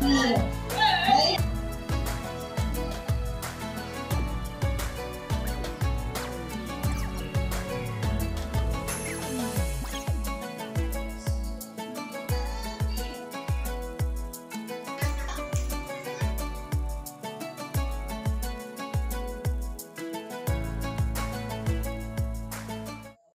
嗯